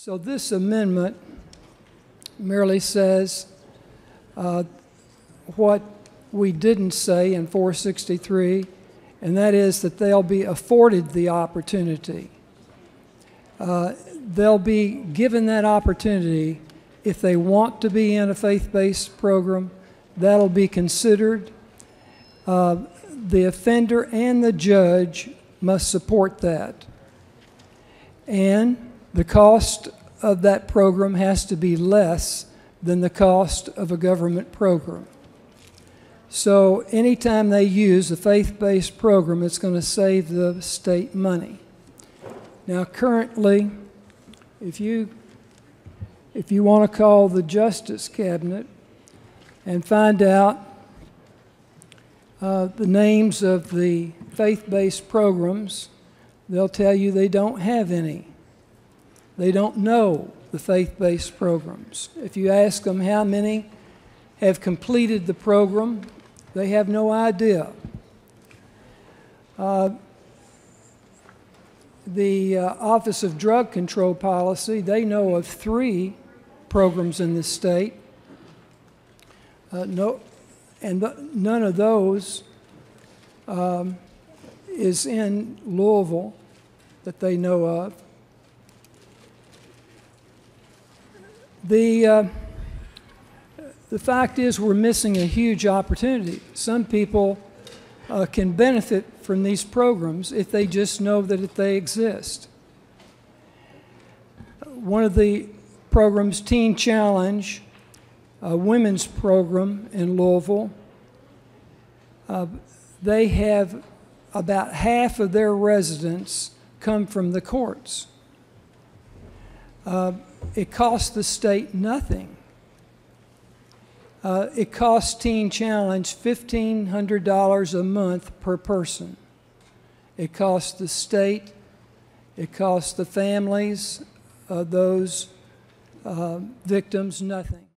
So this amendment merely says uh, what we didn't say in 463, and that is that they'll be afforded the opportunity. Uh, they'll be given that opportunity if they want to be in a faith-based program. That'll be considered. Uh, the offender and the judge must support that. And the cost of that program has to be less than the cost of a government program. So anytime they use a faith-based program, it's going to save the state money. Now currently, if you if you want to call the Justice Cabinet and find out uh, the names of the faith-based programs, they'll tell you they don't have any. They don't know the faith-based programs. If you ask them how many have completed the program, they have no idea. Uh, the uh, Office of Drug Control Policy, they know of three programs in the state. Uh, no, and none of those um, is in Louisville that they know of. The, uh, the fact is we're missing a huge opportunity. Some people uh, can benefit from these programs if they just know that they exist. One of the programs, Teen Challenge, a women's program in Louisville, uh, they have about half of their residents come from the courts. Uh, it costs the state nothing. Uh, it costs Teen Challenge $1,500 a month per person. It costs the state, it costs the families of those uh, victims nothing.